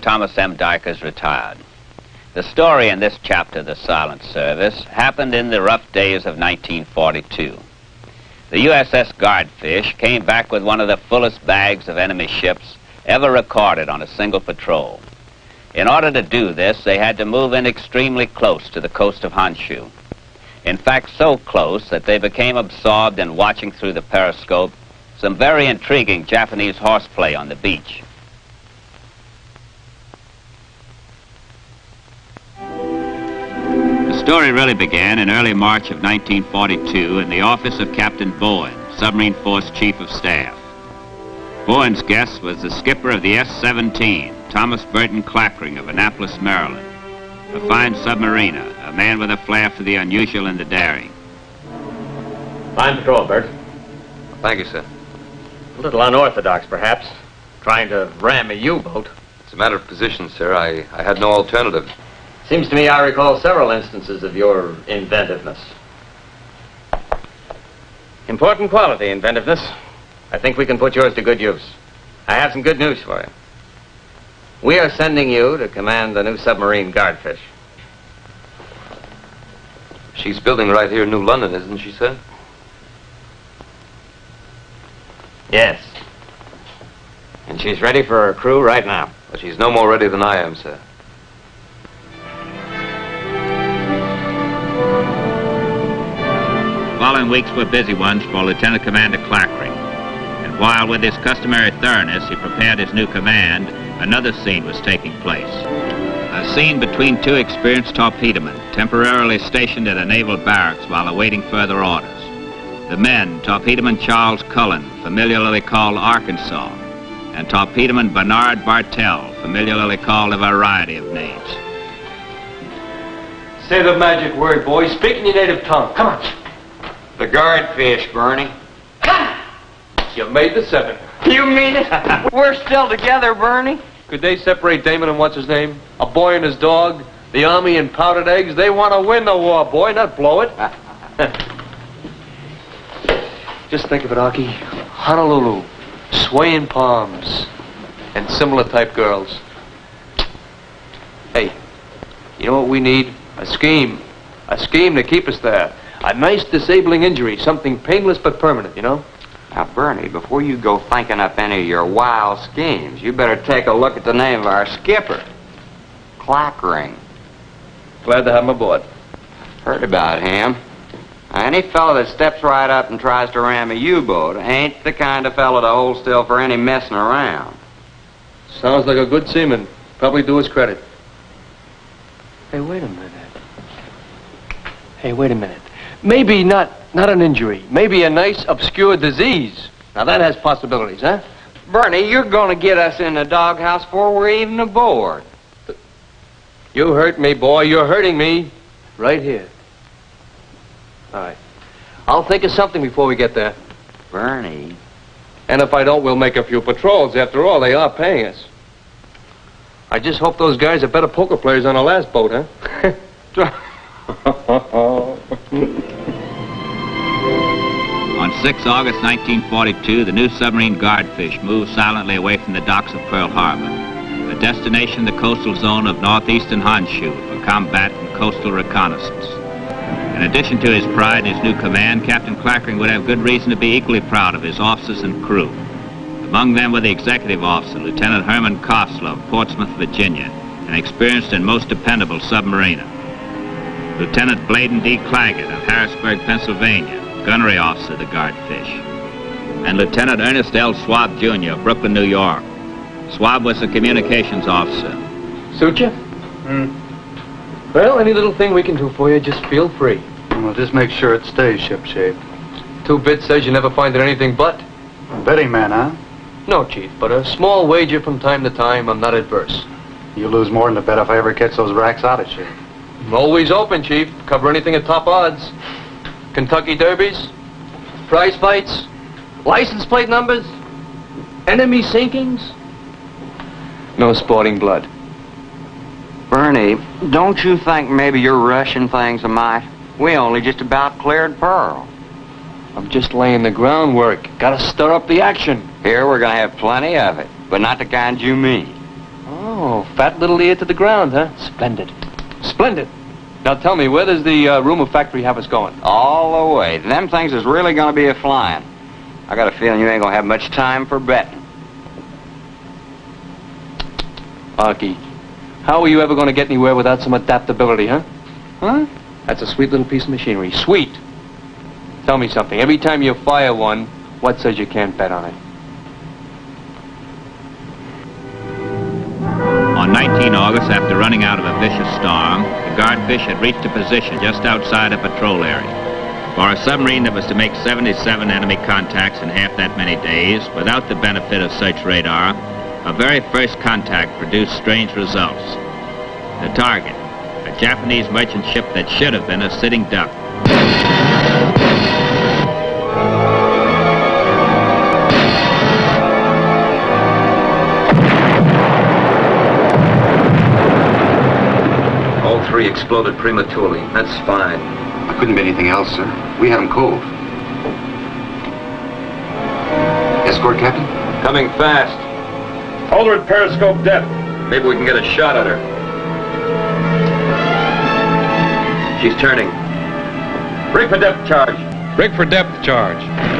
Thomas M. Dykers retired. The story in this chapter the Silent Service happened in the rough days of 1942. The USS Guardfish came back with one of the fullest bags of enemy ships ever recorded on a single patrol. In order to do this, they had to move in extremely close to the coast of Honshu. In fact, so close that they became absorbed in watching through the periscope some very intriguing Japanese horseplay on the beach. Story really began in early March of 1942 in the office of Captain Bowen, Submarine Force Chief of Staff. Bowen's guest was the skipper of the S-17, Thomas Burton Klakring of Annapolis, Maryland. A fine submariner, a man with a flair for the unusual and the daring. Fine patrol, Bert. Thank you, sir. A little unorthodox, perhaps. Trying to ram a U-boat. It's a matter of position, sir. I, I had no alternative. Seems to me I recall several instances of your inventiveness. Important quality, inventiveness. I think we can put yours to good use. I have some good news for you. We are sending you to command the new submarine Guardfish. She's building right here in New London, isn't she, sir? Yes. And she's ready for her crew right now. Well, she's no more ready than I am, sir. Following weeks were busy ones for Lieutenant Commander Klakring. And while with his customary thoroughness he prepared his new command, another scene was taking place. A scene between two experienced torpedomen, temporarily stationed at a naval barracks while awaiting further orders. The men, torpedoman Charles Cullen, familiarly called Arkansas, and torpedoman Bernard Bartell, familiarly called a variety of names. Say the magic word, boys. Speak in your native tongue. Come on. The guardfish, Bernie. You made the seven. You mean it? We're still together, Bernie. Could they separate Damon and what's his name? A boy and his dog? The army and powdered eggs? They want to win the war, boy, not blow it. Just think of it, Aki. Honolulu, swaying palms, and similar type girls. Hey, you know what we need? A scheme. A scheme to keep us there. A nice disabling injury, something painless but permanent, you know? Now, Bernie, before you go thinking up any of your wild schemes, you better take a look at the name of our skipper. Klakring. Glad to have him aboard. Heard about him. Any fellow that steps right up and tries to ram a U-boat ain't the kind of fellow to hold still for any messing around. Sounds like a good seaman. Probably do his credit. Hey, wait a minute. Hey, wait a minute. Maybe not not an injury. Maybe a nice obscure disease. Now that has possibilities, huh? Bernie, you're going to get us in the doghouse before we're even aboard. You hurt me, boy. You're hurting me. Right here. All right. I'll think of something before we get there. Bernie. And if I don't, we'll make a few patrols. After all, they are paying us. I just hope those guys are better poker players on the last boat, huh? On 6 August 1942, the new submarine Guardfish moved silently away from the docks of Pearl Harbor, a destination the coastal zone of northeastern Honshu for combat and coastal reconnaissance. In addition to his pride in his new command, Captain Klakring would have good reason to be equally proud of his officers and crew. Among them were the executive officer, Lieutenant Herman Kossler of Portsmouth, Virginia, an experienced and most dependable submariner. Lieutenant Bladen D. Claggett of Harrisburg, Pennsylvania, gunnery officer of the Guardfish, and Lieutenant Ernest L. Swab, Jr. of Brooklyn, New York. Swab was the communications officer. Suit you? Hmm. Well, any little thing we can do for you, just feel free. Well, just make sure it stays shipshape. Two bit says you never find it anything but. Betting man, huh? No, Chief, but a small wager from time to time, I'm not adverse. You lose more than the bet if I ever catch those racks out of shape. I'm always open, Chief. Cover anything at top odds. Kentucky Derbies, prize fights, license plate numbers, enemy sinkings. No sporting blood. Bernie, don't you think maybe you're rushing things a mite? We only just about cleared Pearl. I'm just laying the groundwork. Gotta stir up the action. Here we're gonna have plenty of it, but not the kind you mean. Oh, Oh, fat little ear to the ground, huh? Splendid. Splendid. Now tell me, where does the uh, rumor factory have us going? All the way. Them things is really gonna be a flying. I got a feeling you ain't gonna have much time for betting. Arky, how are you ever going to get anywhere without some adaptability, huh? Huh? That's a sweet little piece of machinery. Sweet. Tell me something. Every time you fire one, what says you can't bet on it? On 19 August, after running out of a vicious storm, the Guardfish had reached a position just outside a patrol area. For a submarine that was to make 77 enemy contacts in half that many days, without the benefit of search radar, a very first contact produced strange results. The target, a Japanese merchant ship that should have been a sitting duck. Exploded prematurely. That's fine. It couldn't be anything else, sir. We have him cold. Escort, Captain? Coming fast. Hold her at periscope depth. Maybe we can get a shot at her. She's turning. Rig for depth charge. Rig for depth charge.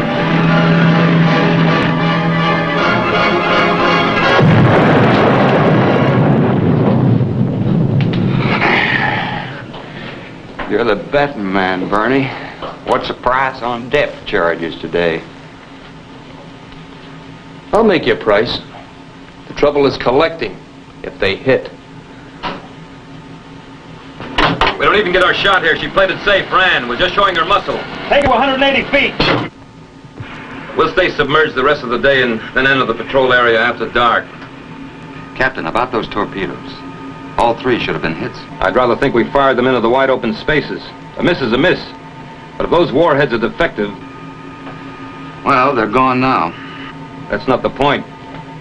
You're the betting man, Bernie. What's the price on depth charges today? I'll make you a price. The trouble is collecting, if they hit. We don't even get our shot here. She played it safe, ran. We're just showing her muscle. Take it 180 feet. We'll stay submerged the rest of the day and then enter the patrol area after dark. Captain, about those torpedoes. All three should have been hits. I'd rather think we fired them into the wide open spaces. A miss is a miss. But if those warheads are defective, Well, they're gone now. that's not the point.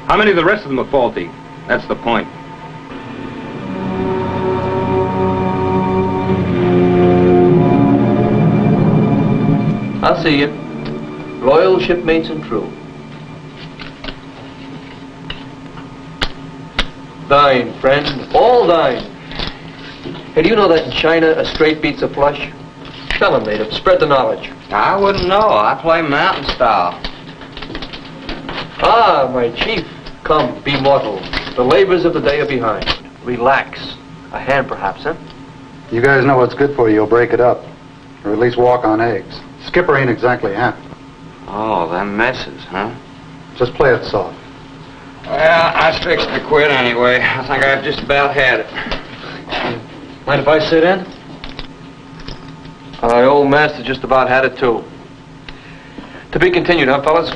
How many of the rest of them are faulty? That's the point. I'll see you. Loyal shipmates and true. Thine, friend, all thine. Hey, do you know that in China a straight beats a flush? Tell 'em, native. Spread the knowledge. I wouldn't know. I play mountain style. Ah, my chief. Come, be mortal. The labors of the day are behind. Relax. A hand, perhaps, huh? You guys know what's good for you, you'll break it up. Or at least walk on eggs. Skipper ain't exactly happy. Oh, them messes, huh? Just play it soft. Well, I was fixing to quit anyway. I think I've just about had it. Mind if I sit in? Uh, Our old master just about had it, too. To be continued, huh, fellas?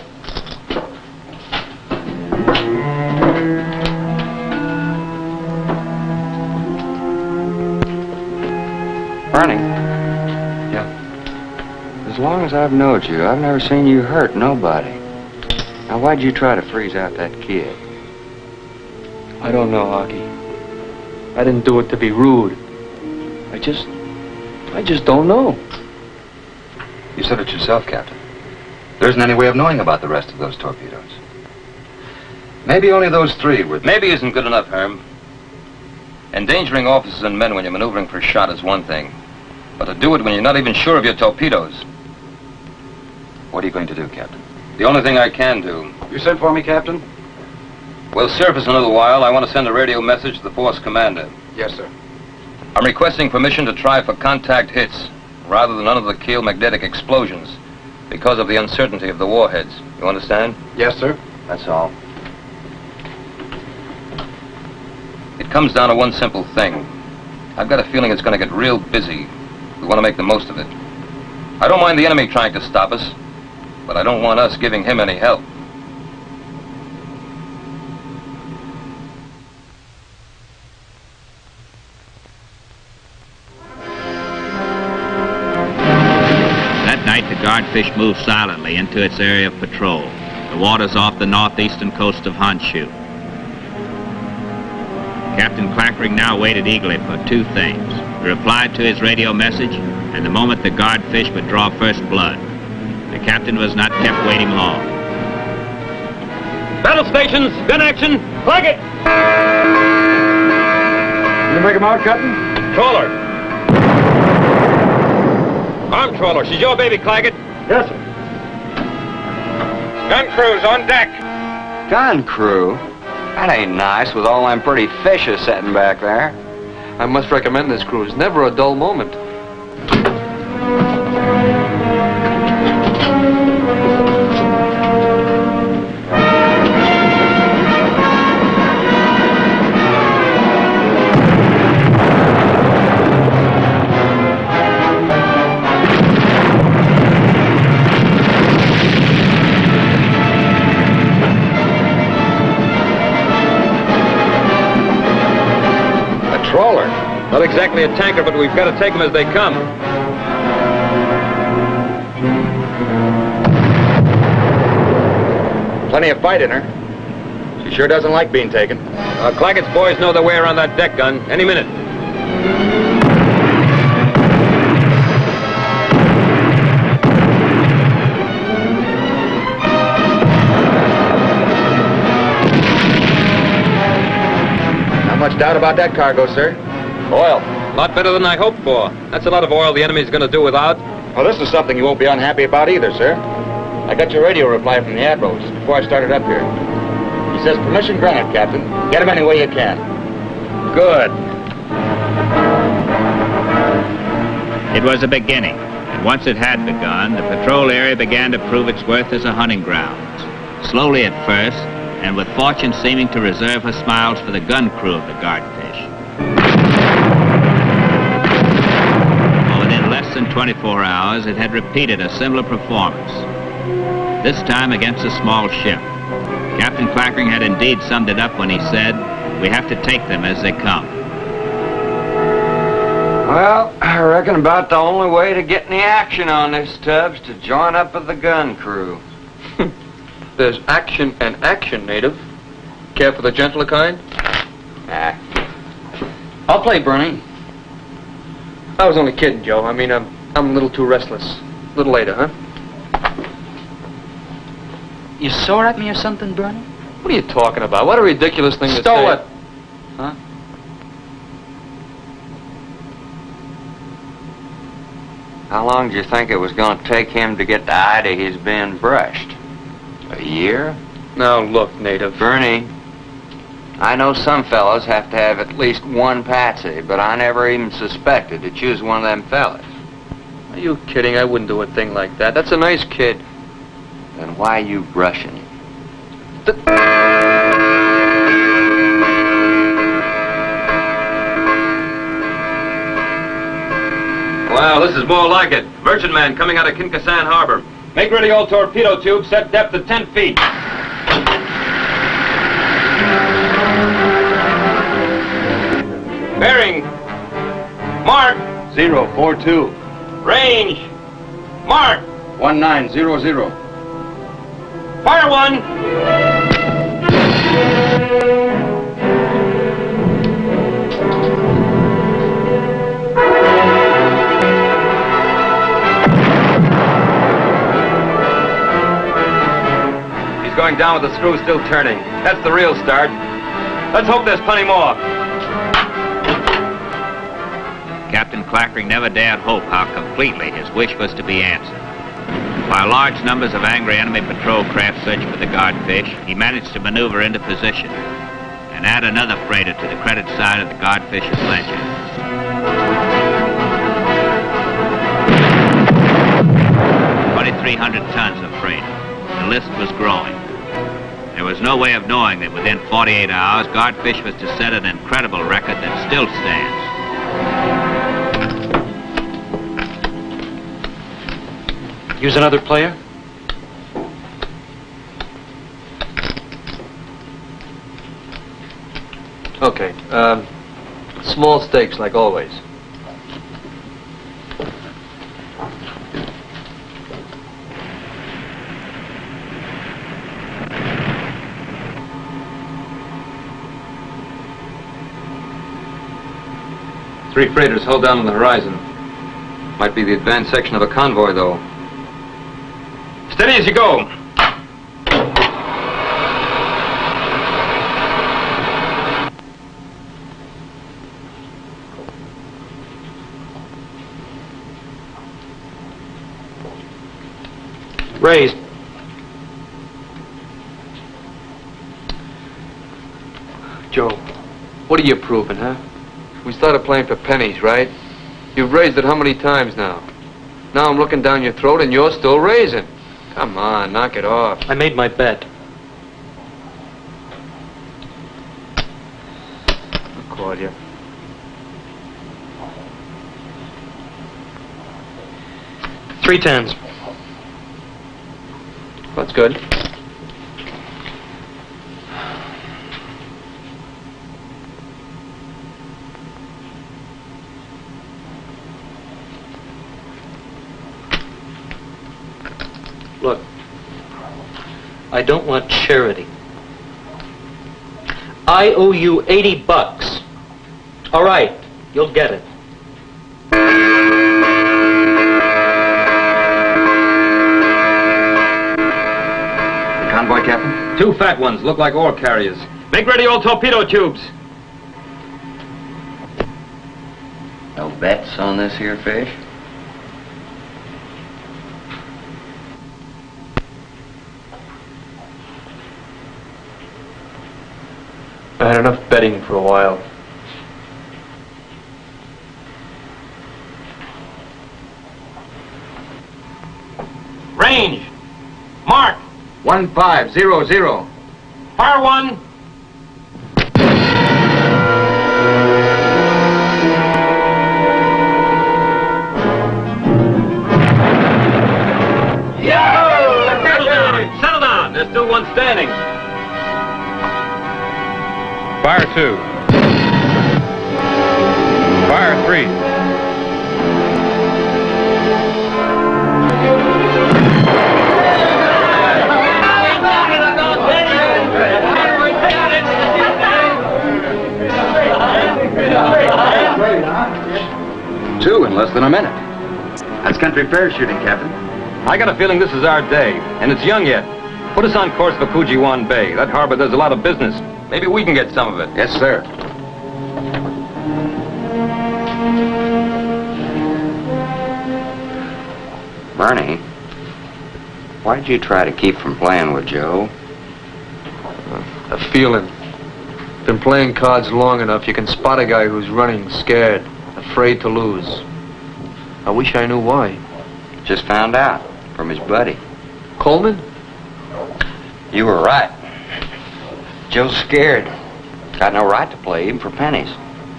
Bernie. Yeah? As long as I've known you, I've never seen you hurt nobody. Now, why'd you try to freeze out that kid? I don't know, Hockey. I didn't do it to be rude. I just... I just don't know. You said it yourself, Captain. There isn't any way of knowing about the rest of those torpedoes. Maybe only those three were... Maybe isn't good enough, Herm. Endangering officers and men when you're maneuvering for a shot is one thing. But to do it when you're not even sure of your torpedoes, What are you going to do, Captain? the only thing I can do. You sent for me, Captain? We'll surface in a little while. I want to send a radio message to the force commander. Yes, sir. I'm requesting permission to try for contact hits rather than under the keel magnetic explosions because of the uncertainty of the warheads. You understand? Yes, sir. That's all. It comes down to one simple thing. I've got a feeling it's going to get real busy. We want to make the most of it. I don't mind the enemy trying to stop us, but I don't want us giving him any help. Night, the Guardfish moved silently into its area of patrol. The waters off the northeastern coast of Honshu. Captain Klakring now waited eagerly for two things. The reply to his radio message and the moment the Guardfish would draw first blood. The captain was not kept waiting long. Battle stations, gun action, flag it! You make him out, Captain? Trawler. Arm trawler. She's your baby, Claggett. Yes, sir. Gun crews on deck. Gun crew? That ain't nice with all them pretty fishes sitting back there. I must recommend this cruise. Never a dull moment. Exactly a tanker, but we've got to take them as they come. Plenty of fight in her. She sure doesn't like being taken. Uh, Claggett's boys know their way around that deck gun. Any minute. Not much doubt about that cargo, sir. Oil. A lot better than I hoped for. That's a lot of oil the enemy's going to do without. Well, this is something you won't be unhappy about either, sir. I got your radio reply from the Admiral just before I started up here. He says, permission granted, Captain. Get him any way you can. Good. It was a beginning, and once it had begun, the patrol area began to prove its worth as a hunting ground. Slowly at first, and with fortune seeming to reserve her smiles for the gun crew of the Guardfish. But within less than 24 hours, it had repeated a similar performance. This time against a small ship. Captain Klakring had indeed summed it up when he said, we have to take them as they come. Well, I reckon about the only way to get any action on this tub's to join up with the gun crew. There's action and action, native. Care for the gentler kind? Ah, I'll play Bernie. I was only kidding, Joe. I mean, I'm, I'm a little too restless. A little later, huh? You sore at me or something, Bernie? What are you talking about? What a ridiculous thing to Stow say. it. Huh? how long do you think it was going to take him to get the idea he's been brushed? A year? Now, look, native. Bernie, I know some fellows have to have at least one patsy, but I never even suspected that you was one of them fellas. Are you kidding? I wouldn't do a thing like that. That's a nice kid. Then why are you brushing him? Wow, this is more like it. Merchantman coming out of Kinkasan Harbor. Make ready all torpedo tubes, set depth at 10 feet. Bearing. Mark. Zero, four, two. Range. Mark. One, nine, zero, zero. Fire one. He's going down with the screw still turning. That's the real start. Let's hope there's plenty more. Klakring never dared hope how completely his wish was to be answered. While large numbers of angry enemy patrol craft searched for the Guardfish, he managed to maneuver into position and add another freighter to the credit side of the Guardfish's ledger. 2,300 tons of freight. The list was growing. There was no way of knowing that within 48 hours, Guardfish was to set an incredible record that still stands. Use another player? Okay. Um, small stakes, like always. Three freighters hull down on the horizon. Might be the advanced section of a convoy, though. Steady as you go. Raised. Joe, what are you proving, huh? We started playing for pennies, right? You've raised it how many times now? Now I'm looking down your throat and you're still raising. Come on, knock it off. I made my bet. I'll call you. Three tens. That's good. Look, I don't want charity. I owe you 80 bucks. All right, you'll get it. The convoy, Captain? Two fat ones, look like ore carriers. Make ready all torpedo tubes. No bets on this here fish? I had enough betting for a while. Range. Mark. One five zero zero. Fire one. Settle down. There's still one standing. Fire two. Fire three. Two in less than a minute. That's country fair shooting, Captain. I got a feeling this is our day, and it's young yet. Put us on course for Fujiwan Bay. That harbor does a lot of business. Maybe we can get some of it. Yes, sir. Bernie, why did you try to keep from playing with Joe? A feeling. Been playing cards long enough, you can spot a guy who's running scared, afraid to lose. I wish I knew why. Just found out from his buddy. Coleman? You were right. Joe's scared. Got no right to play even for pennies.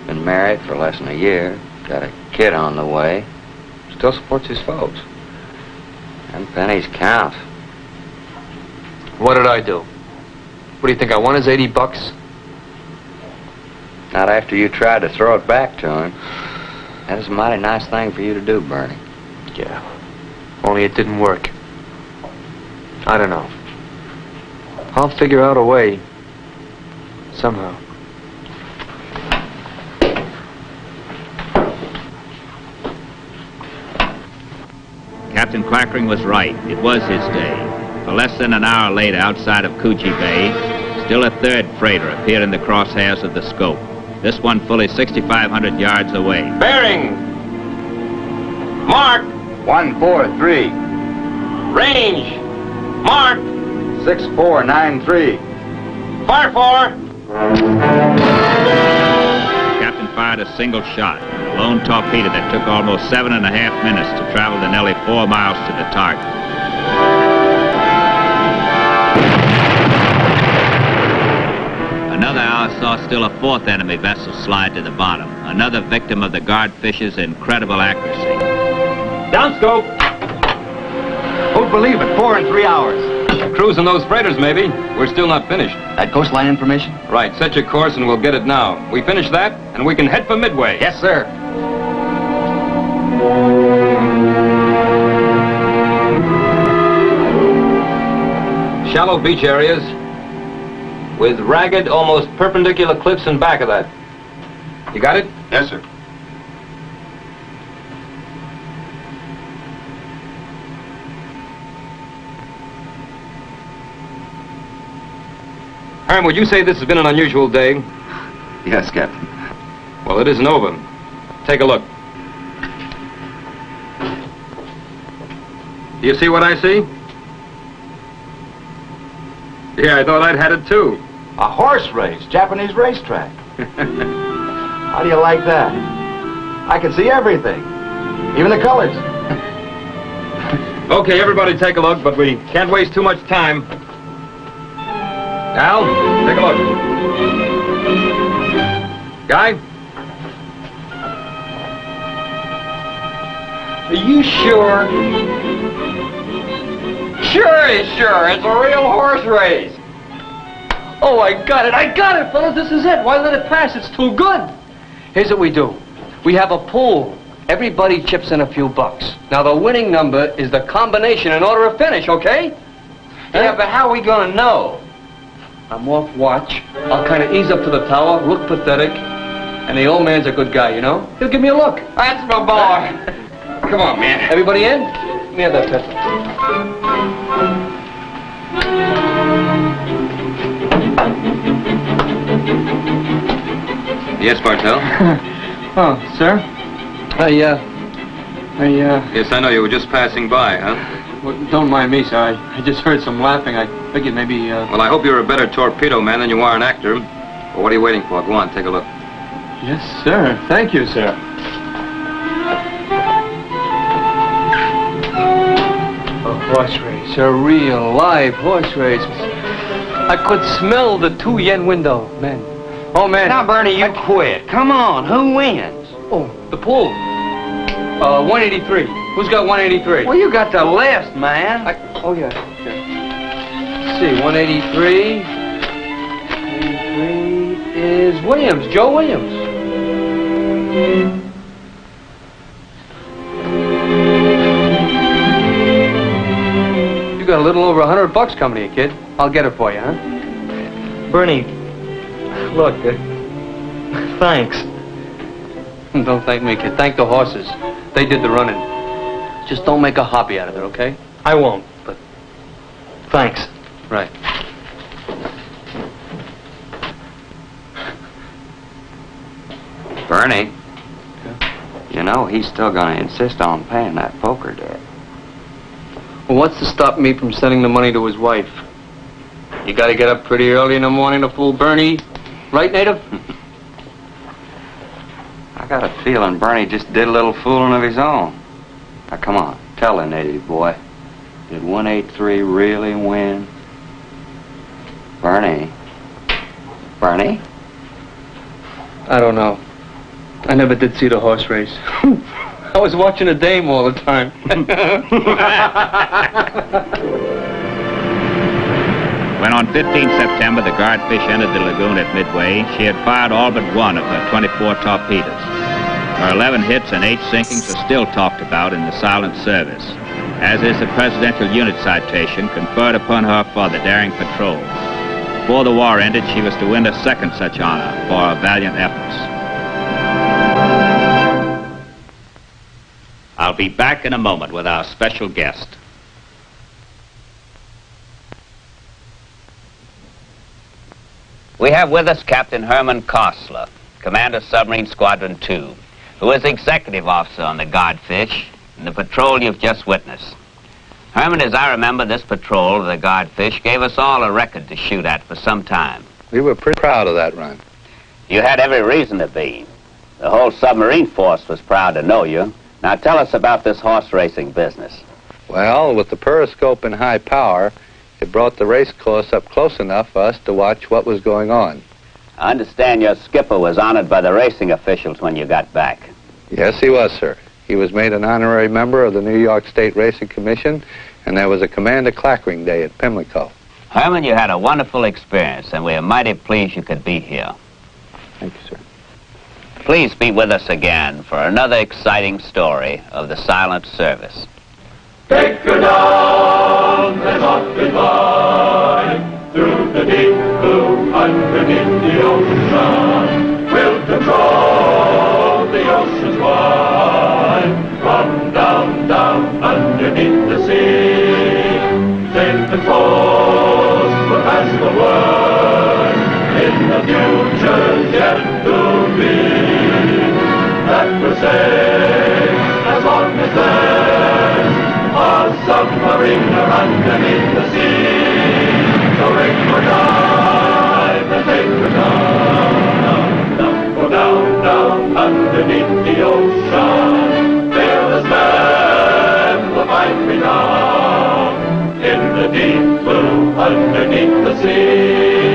Been married for less than a year. Got a kid on the way. Still supports his folks. And pennies count. What did I do? What do you think, I won his 80 bucks? Not after you tried to throw it back to him. That was a mighty nice thing for you to do, Bernie. Yeah. Only it didn't work. I don't know. I'll figure out a way. Somehow. Captain Klakring was right. It was his day. For less than an hour later, outside of Coogee Bay, still a third freighter appeared in the crosshairs of the scope. This one fully 6,500 yards away. Bearing. Mark. One four three. Range. Mark. Six four nine three. Fire four. Captain fired a single shot, a lone torpedo that took almost seven and a half minutes to travel the nearly four miles to the target. Another hour saw still a fourth enemy vessel slide to the bottom, another victim of the guardfish's incredible accuracy. Downscope. Who'd believe it? Four in three hours. Cruising those freighters, maybe. We're still not finished. That coastline information? Right, set your course and we'll get it now. We finish that, and we can head for Midway. Yes, sir. Shallow beach areas with ragged, almost perpendicular cliffs in back of that. You got it? Yes, sir. Herm, would you say this has been an unusual day? Yes, Captain. Well, it isn't over. Take a look. Do you see what I see? Yeah, I thought I'd had it too. A horse race, Japanese racetrack. How do you like that? I can see everything, even the colors. Okay, everybody take a look, but we can't waste too much time. Al, take a look. Guy? Are you sure? Sure is sure. It's a real horse race. Oh, I got it. I got it, fellas. This is it. Why let it pass? It's too good. Here's what we do. We have a pool. Everybody chips in a few bucks. Now, the winning number is the combination in order of finish, okay? Yeah, but how are we gonna know? I'm off watch. I'll kind of ease up to the tower, look pathetic. And the old man's a good guy, you know? He'll give me a look. That's my boy. Come on, man. Everybody in? Give me that pistol. Yes, Bartell? Oh, sir? I, uh, I, uh, Yes, I know. You were just passing by, huh? Well, don't mind me, sir. I, I just heard some laughing. I figured maybe, uh... Well, I hope you're a better torpedo man than you are an actor. Well, what are you waiting for? Go on, take a look. Yes, sir. Thank you, sir. A horse race, a real live horse race. I could smell the two yen window, man. Oh, man. Now, Bernie, you quit. Come on, who wins? Oh, the pool. Uh, 183. Who's got 183? Well, you got the list, man. I, oh, yeah. yeah. Let's see, 183. 183 is Williams, Joe Williams. You got a little over a hundred bucks coming to you, kid. I'll get it for you, huh? Bernie, look, uh, thanks. Don't thank me, kid. Thank the horses. They did the running. Just don't make a hobby out of it, okay? I won't, but thanks. Right. Bernie. You know, he's still gonna insist on paying that poker debt. Well, what's to stop me from sending the money to his wife? You gotta get up pretty early in the morning to fool Bernie. Right, Native? I got a feeling Bernie just did a little fooling of his own. Now, come on, tell the native boy. Did 183 really win? Bernie. Bernie? I don't know. I never did see the horse race. I was watching a dame all the time. When on 15 September the Guardfish entered the lagoon at Midway, she had fired all but one of her 24 torpedoes. Her 11 hits and 8 sinkings are still talked about in the silent service, as is the Presidential Unit Citation conferred upon her for the daring patrol. Before the war ended, she was to win a second such honor for her valiant efforts. I'll be back in a moment with our special guest. We have with us Captain Herman Kossler, Commander Submarine Squadron 2, who is Executive Officer on the Guardfish and the patrol you've just witnessed. Herman, as I remember, this patrol of the Guardfish gave us all a record to shoot at for some time. We were pretty proud of that run. You had every reason to be. The whole submarine force was proud to know you. Now tell us about this horse racing business. Well, with the periscope in high power, it brought the race course up close enough for us to watch what was going on. I understand your skipper was honored by the racing officials when you got back. Yes, he was, sir. He was made an honorary member of the New York State Racing Commission, and there was a Commander Klakring Day at Pimlico. Herman, you had a wonderful experience, and we are mighty pleased you could be here. Thank you, sir. Please be with us again for another exciting story of the silent service. Take her down and off goodbye through the deep blue underneath the ocean. We'll control the oceans wide from down, down underneath the sea. And force will pass the word in the future yet to be. That we're safe as long as there's a submarine underneath underneath the sea.